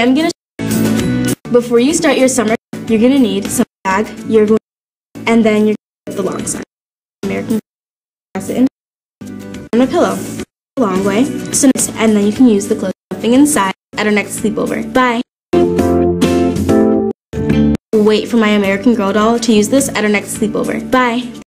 I'm gonna before you start your summer, you're gonna need some bag. You're going, and then you're gonna the long side. American and it in and a pillow, a long way. So and then you can use the clothes stuffing inside at our next sleepover. Bye. Wait for my American Girl doll to use this at our next sleepover. Bye.